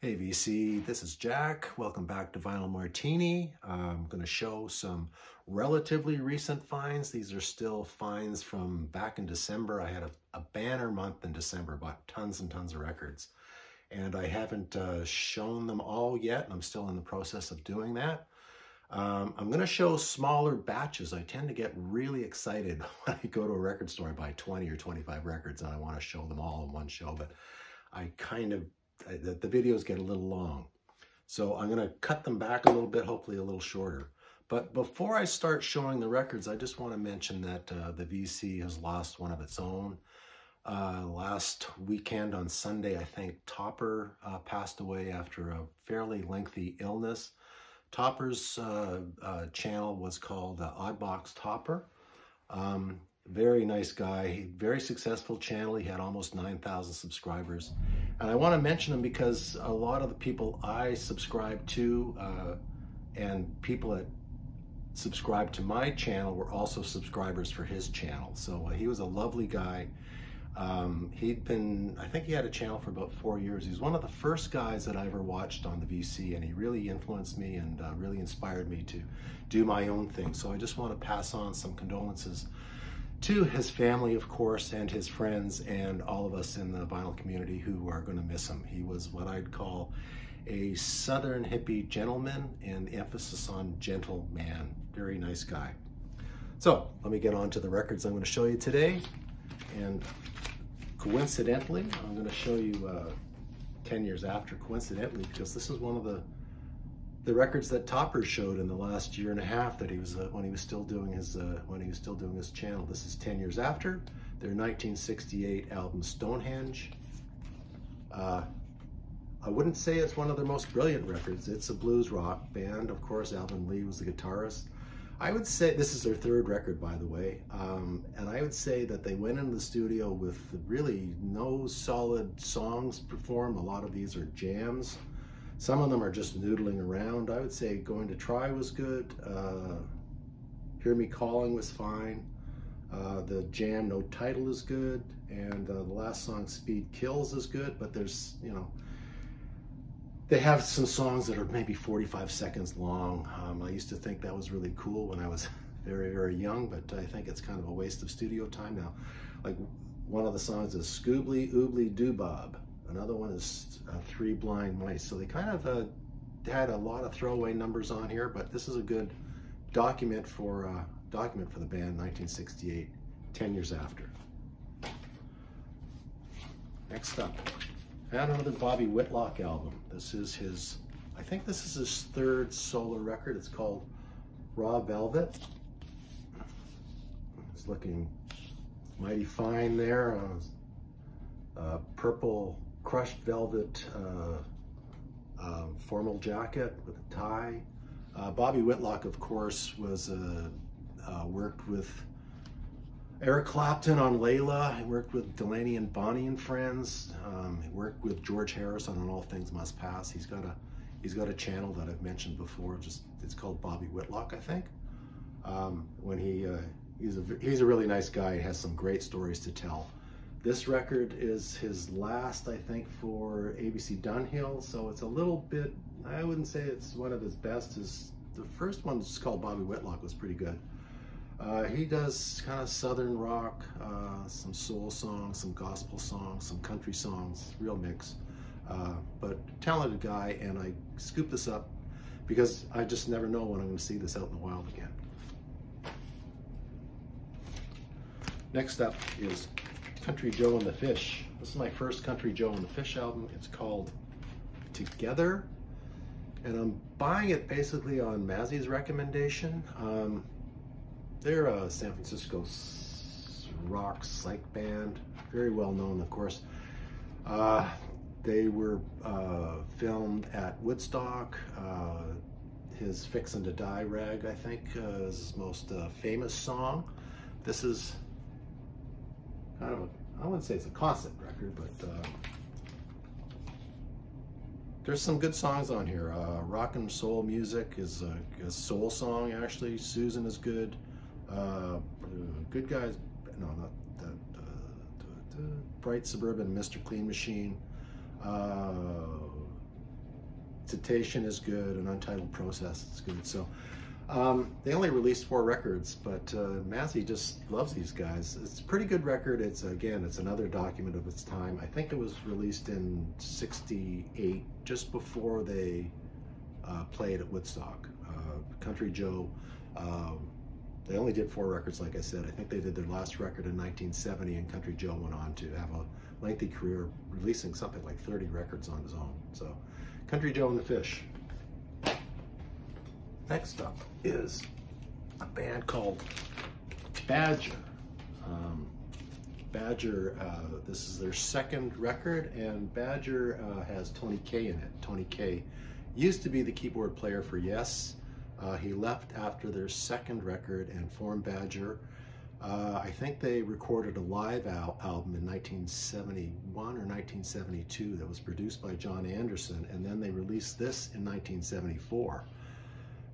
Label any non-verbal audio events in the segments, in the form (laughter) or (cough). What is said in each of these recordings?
Hey VC, this is Jack. Welcome back to Vinyl Martini. I'm going to show some relatively recent finds. These are still finds from back in December. I had a, a banner month in December, bought tons and tons of records. And I haven't uh, shown them all yet. I'm still in the process of doing that. Um, I'm going to show smaller batches. I tend to get really excited (laughs) when I go to a record store and buy 20 or 25 records and I want to show them all in one show. But I kind of the, the videos get a little long. So I'm going to cut them back a little bit, hopefully a little shorter. But before I start showing the records, I just want to mention that uh, the VC has lost one of its own. Uh, last weekend on Sunday, I think Topper uh, passed away after a fairly lengthy illness. Topper's uh, uh, channel was called uh, Oddbox Topper. Um, very nice guy, very successful channel. He had almost 9,000 subscribers. And I want to mention him because a lot of the people I subscribe to uh, and people that subscribe to my channel were also subscribers for his channel. So uh, he was a lovely guy. Um, he'd been, I think he had a channel for about four years. He's one of the first guys that I ever watched on the VC and he really influenced me and uh, really inspired me to do my own thing. So I just want to pass on some condolences to his family, of course, and his friends, and all of us in the vinyl community who are going to miss him. He was what I'd call a southern hippie gentleman, and emphasis on gentleman. Very nice guy. So let me get on to the records I'm going to show you today. And coincidentally, I'm going to show you uh, Ten Years After, coincidentally, because this is one of the the records that Topper showed in the last year and a half that he was uh, when he was still doing his uh, when he was still doing his channel. This is Ten Years After their 1968 album Stonehenge. Uh, I wouldn't say it's one of their most brilliant records. It's a blues rock band. Of course, Alvin Lee was the guitarist. I would say this is their third record, by the way. Um, and I would say that they went into the studio with really no solid songs performed. A lot of these are jams. Some of them are just noodling around. I would say Going to Try was good. Uh, Hear Me Calling was fine. Uh, the jam No Title is good. And uh, the last song Speed Kills is good, but there's, you know, they have some songs that are maybe 45 seconds long. Um, I used to think that was really cool when I was (laughs) very, very young, but I think it's kind of a waste of studio time now. Like one of the songs is Skoobly Oobly Doobob. Another one is uh, Three Blind Mice. So they kind of uh, had a lot of throwaway numbers on here, but this is a good document for uh, document for the band 1968, Ten Years After. Next up, found another Bobby Whitlock album. This is his, I think this is his third solo record. It's called Raw Velvet. It's looking mighty fine there. Uh, uh, purple crushed velvet uh, uh, formal jacket with a tie. Uh, Bobby Whitlock, of course, was uh, worked with Eric Clapton on Layla. He worked with Delaney and Bonnie and Friends. Um, worked with George Harrison on All Things Must Pass. He's got a he's got a channel that I've mentioned before. Just it's called Bobby Whitlock, I think. Um, when he uh, he's a he's a really nice guy. He has some great stories to tell. This record is his last, I think, for ABC Dunhill, so it's a little bit, I wouldn't say it's one of his best. His, the first one, just called Bobby Whitlock, was pretty good. Uh, he does kind of southern rock, uh, some soul songs, some gospel songs, some country songs, real mix. Uh, but talented guy, and I scooped this up because I just never know when I'm going to see this out in the wild again. Next up is Country Joe and the Fish. This is my first Country Joe and the Fish album. It's called Together. And I'm buying it basically on Mazzy's recommendation. Um, they're a San Francisco rock psych band, very well known, of course. Uh, they were uh, filmed at Woodstock. Uh, his Fixin' to Die rag, I think, uh, is his most uh, famous song. This is kind of a, I wouldn't say it's a concept record, but uh, there's some good songs on here. Uh, rock and soul music is a, a soul song, actually. Susan is good. Uh, good guys, no, not that. Uh, Bright Suburban Mr. Clean Machine. Uh, Cetacean is good, an Untitled Protest is good. So um, they only released four records, but uh, Mazzy just loves these guys. It's a pretty good record. It's again, it's another document of its time. I think it was released in '68, just before they uh, played at Woodstock. Uh, Country Joe. Um, they only did four records, like I said. I think they did their last record in 1970, and Country Joe went on to have a lengthy career, releasing something like 30 records on his own. So, Country Joe and the Fish. Next up is a band called Badger. Um, Badger, uh, this is their second record, and Badger uh, has Tony Kaye in it. Tony Kaye used to be the keyboard player for Yes. Uh, he left after their second record and formed Badger. Uh, I think they recorded a live al album in 1971 or 1972 that was produced by Jon Anderson, and then they released this in 1974.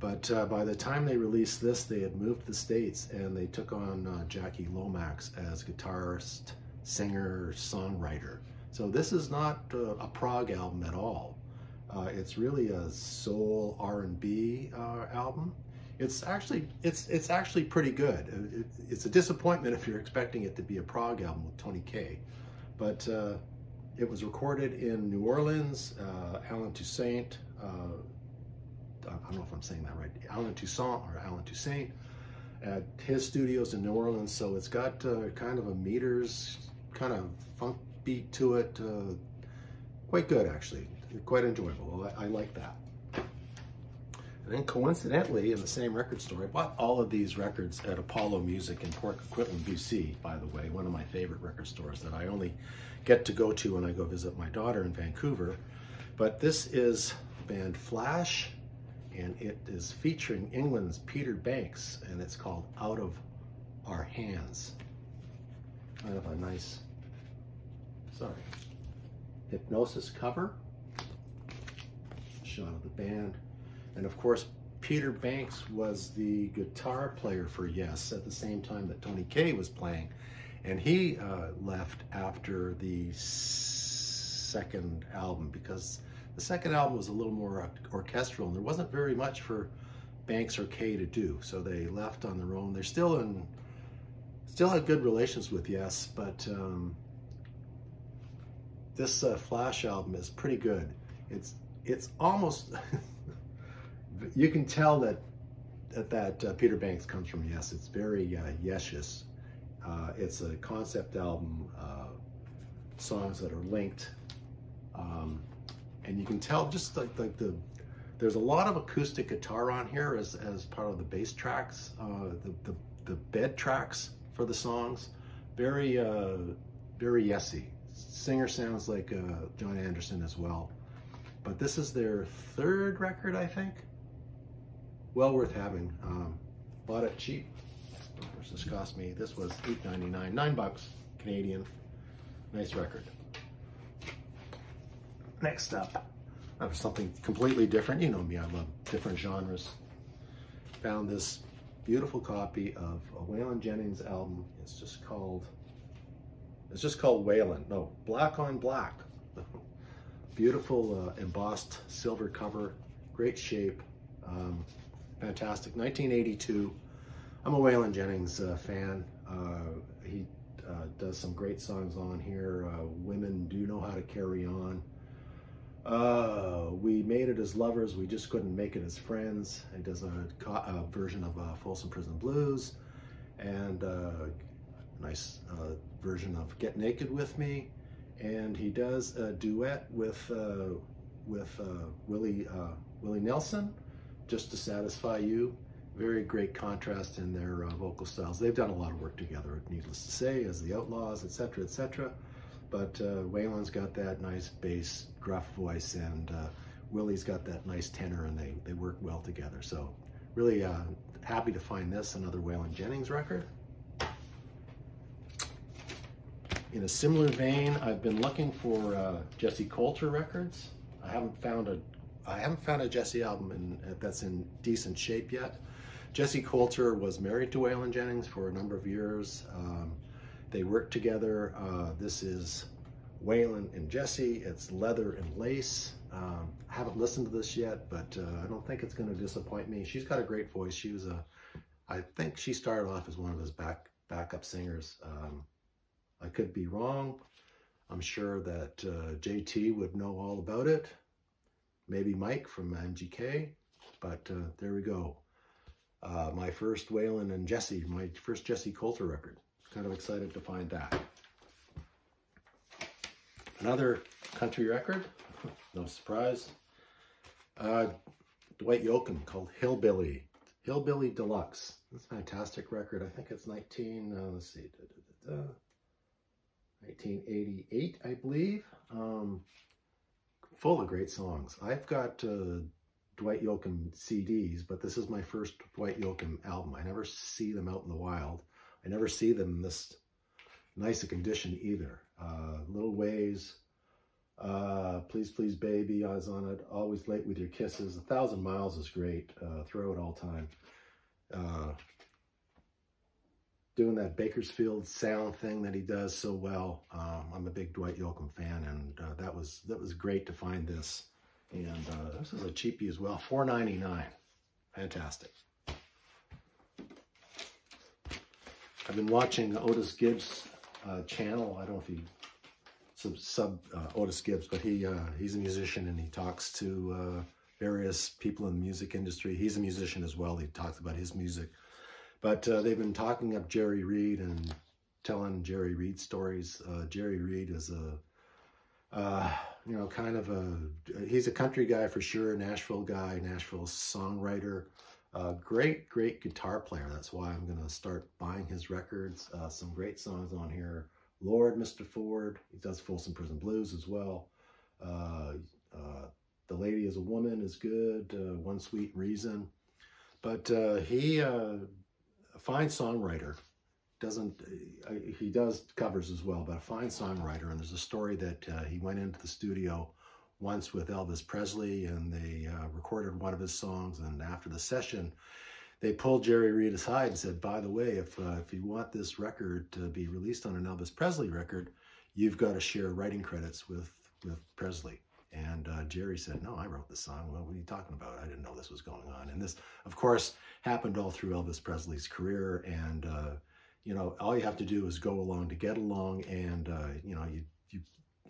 But uh, by the time they released this, they had moved to the States and they took on uh, Jackie Lomax as guitarist, singer, songwriter. So this is not uh, a prog album at all. Uh, it's really a soul R&B uh, album. It's actually it's it's actually pretty good. It, it's a disappointment if you're expecting it to be a prog album with Tony Kaye, but uh, it was recorded in New Orleans. Allen Toussaint I don't know if I'm saying that right, Allen Toussaint or Allen Toussaint at his studios in New Orleans. So it's got uh, kind of a meters kind of funk beat to it. Uh, quite good, actually. Quite enjoyable. I, I, like that. And then coincidentally, in the same record store, I bought all of these records at Apollo Music in Port Coquitlam, BC, by the way, one of my favorite record stores that I only get to go to when I go visit my daughter in Vancouver. But this is band Flash and it is featuring England's Peter Banks, and it's called Out of Our Hands. Kind of a nice, sorry, Hipgnosis cover, shot of the band, and of course, Peter Banks was the guitar player for Yes at the same time that Tony Kaye was playing, and he uh, left after the second album because the second album was a little more orchestral, and there wasn't very much for Banks or Kaye to do, so they left on their own. They're still in, still had good relations with Yes, but um, this uh, Flash album is pretty good. It's it's almost (laughs) you can tell that that, that uh, Peter Banks comes from Yes. It's very uh. Uh, it's a concept album, uh, songs that are linked. Um, and you can tell just like, like the there's a lot of acoustic guitar on here as, as part of the bass tracks, uh, the, the, the bed tracks for the songs. Very, uh, very yesy. Singer sounds like uh, Jon Anderson as well. But this is their third record, I think. Well worth having. Um, bought it cheap. This cost me, this was $8.99, nine bucks Canadian. Nice record. Next up, something completely different. You know me, I love different genres. Found this beautiful copy of a Waylon Jennings album. It's just called, it's just called Waylon. No, Black on Black. (laughs) beautiful uh, embossed silver cover, great shape, um, fantastic. 1982. I'm a Waylon Jennings uh, fan. Uh, he uh, does some great songs on here. Uh, Women Do Know How to Carry On. Uh, we made it as lovers, we just couldn't make it as friends. He does a, a version of uh, Folsom Prison Blues and uh, a nice uh, version of Get Naked With Me. And he does a duet with, uh, with uh, Willie, Willie Nelson, Just to Satisfy You. Very great contrast in their vocal styles. They've done a lot of work together, needless to say, as the Outlaws, etc., etc. But uh, Waylon's got that nice bass, gruff voice, and uh, Willie's got that nice tenor, and they, they work well together. So really uh, happy to find this, another Waylon Jennings record. In a similar vein, I've been looking for uh, Jessi Colter records. I haven't found a I haven't found a Jessi album in, that's in decent shape yet. Jessi Colter was married to Waylon Jennings for a number of years. Um, they work together. Uh, this is Waylon and Jessi. It's leather and lace. Um, I haven't listened to this yet, but uh, I don't think it's going to disappoint me. She's got a great voice. She was a, I think she started off as one of his back backup singers. Um, I could be wrong. I'm sure that uh, JT would know all about it. Maybe Mike from MGK, but uh, there we go. Uh, my first Waylon and Jessi, my first Jessi Colter record. Kind of excited to find that. Another country record, (laughs) no surprise. Uh, Dwight Yoakam called Hillbilly. Hillbilly Deluxe. It's a fantastic record. I think it's 19, uh, let's see, da, da, da, 1988, I believe. Um, full of great songs. I've got uh, Dwight Yoakam CDs, but this is my first Dwight Yoakam album. I never see them out in the wild. I never see them in this nice a condition either. Uh, Little Ways, uh, Please Please Baby, eyes on it, Always Late With Your Kisses, A Thousand Miles is great, uh, Throughout All Time. Uh, doing that Bakersfield sound thing that he does so well. Um, I'm a big Dwight Yoakam fan, and uh, that was that was great to find this. And uh, this is a cheapie as well, $4.99. Fantastic. I've been watching Otis Gibbs' uh, channel. I don't know if he sub, sub uh, Otis Gibbs, but he uh, he's a musician and he talks to uh, various people in the music industry. He's a musician as well. He talks about his music. But uh, they've been talking up Jerry Reed and telling Jerry Reed stories. Uh, Jerry Reed is a, you know, kind of a, he's a country guy for sure, Nashville guy, Nashville songwriter. Uh, great, great guitar player. That's why I'm going to start buying his records. Uh, some great songs on here. Lord, Mr. Ford. He does Folsom Prison Blues as well. Uh, uh, the Lady is a Woman is good. Uh, One Sweet Reason. But uh, he, a fine songwriter, doesn't, he does covers as well, but a fine songwriter. And there's a story that he went into the studio once with Elvis Presley and they uh, recorded one of his songs. And after the session, they pulled Jerry Reed aside and said, by the way, if, uh, if you want this record to be released on an Elvis Presley record, you've got to share writing credits with, with Presley. And uh, Jerry said, no, I wrote this song. Well, what are you talking about? I didn't know this was going on. And this, of course, happened all through Elvis Presley's career. And, uh, you know, all you have to do is go along to get along. And, uh, you know, you, you,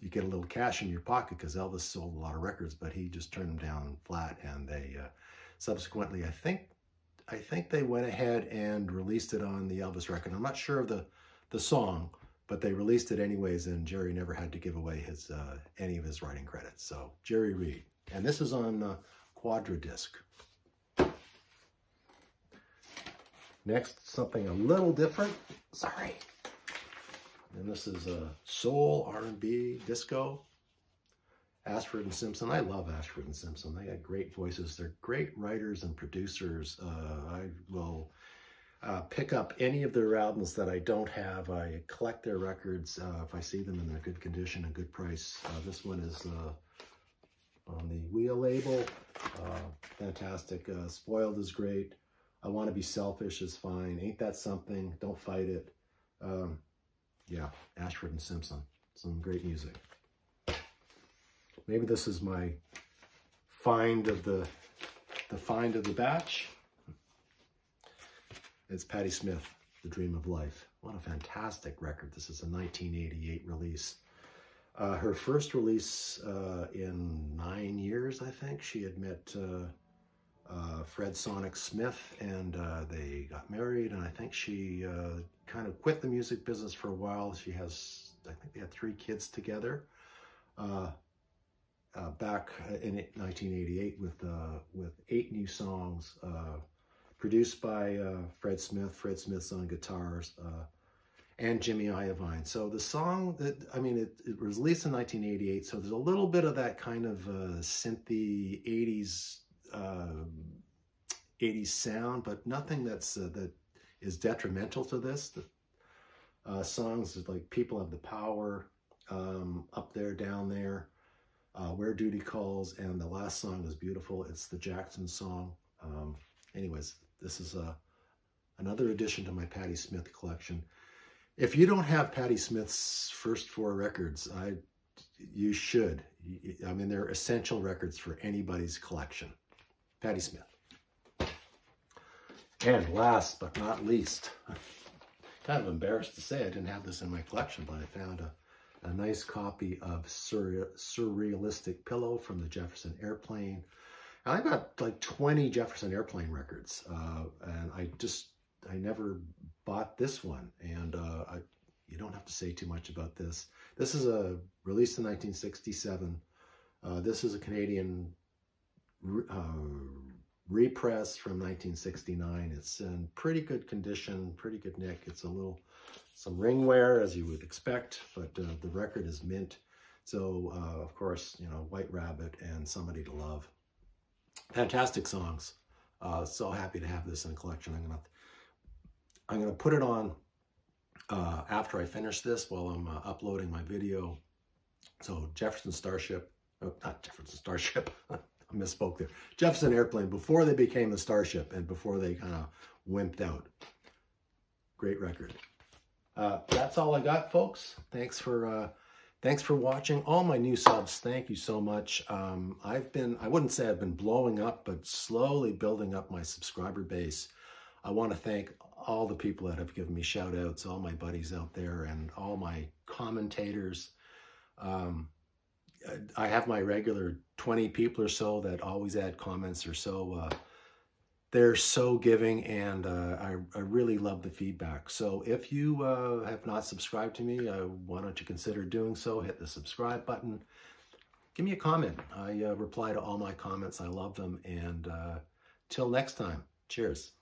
you get a little cash in your pocket because Elvis sold a lot of records, but he just turned them down flat. And they uh, subsequently, I think, I think they went ahead and released it on the Elvis record. I'm not sure of the, the song, but they released it anyways, and Jerry never had to give away his uh, any of his writing credits. So Jerry Reed, and this is on uh, Quadradisc. Next, something a little different. Sorry. And this is a uh, soul, R&B, disco. Ashford and Simpson. I love Ashford and Simpson. They got great voices. They're great writers and producers. Uh, I will uh, pick up any of their albums that I don't have. I collect their records uh, if I see them in a good condition, a good price. Uh, this one is uh, on the Wheel label. Fantastic. Spoiled is great. I Want to Be Selfish is fine. Ain't That Something? Don't Fight It. Um, yeah, Ashford and Simpson. Some great music. Maybe this is my find of the, the find of the batch. It's Patti Smith, The Dream of Life. What a fantastic record. This is a 1988 release. Uh, her first release uh, in nine years, I think. She had met uh, uh Fred Sonic Smith and uh, they got married. And I think she uh, kind of quit the music business for a while. She has, I think they had three kids together uh, back in 1988 with uh, with eight new songs uh, produced by uh, Fred Smith. Fred Smith's on guitars uh, and Jimmy Iovine. So the song that I mean, it, it, was released in 1988. So there's a little bit of that kind of uh, synthy 80s 80s sound, but nothing that's that is detrimental to this. The songs like "People Have the Power," um, "Up There, Down There." uh, Where Duty Calls, and the last song is beautiful. It's the Jackson song. Um, anyways, this is a, uh, another addition to my Patti Smith collection. If you don't have Patti Smith's first four records, I you should. I mean, they're essential records for anybody's collection. Patti Smith. And last but not least, (laughs) kind of embarrassed to say I didn't have this in my collection, but I found a, a nice copy of Surreal, Surrealistic Pillow from the Jefferson Airplane. And I've got like 20 Jefferson Airplane records, uh, and I just, I never bought this one. And uh, I, you don't have to say too much about this. This is a released in 1967. Uh, this is a Canadian uh, repress from 1969. It's in pretty good condition, pretty good nick. It's a little, some ring wear as you would expect, but uh, the record is mint. So, uh, of course, you know, White Rabbit and Somebody to Love. Fantastic songs. Uh, so happy to have this in a collection. I'm gonna, I'm gonna put it on uh, after I finish this while I'm uh, uploading my video. So Jefferson Starship, oh, not Jefferson Starship, (laughs) I misspoke there. Jefferson Airplane, before they became the Starship and before they kind of wimped out. Great record. Uh, that's all I got, folks. Thanks for uh, thanks for watching. All my new subs, thank you so much. Um, I've been, I wouldn't say I've been blowing up, but slowly building up my subscriber base. I want to thank all the people that have given me shout outs, all my buddies out there, and all my commentators. Um, I have my regular 20 people or so that always add comments or so. Uh, they're so giving and uh, I, I, really love the feedback. So if you uh, have not subscribed to me, uh, why don't you consider doing so? Hit the subscribe button. Give me a comment. I uh, reply to all my comments. I love them. And uh, till next time, cheers.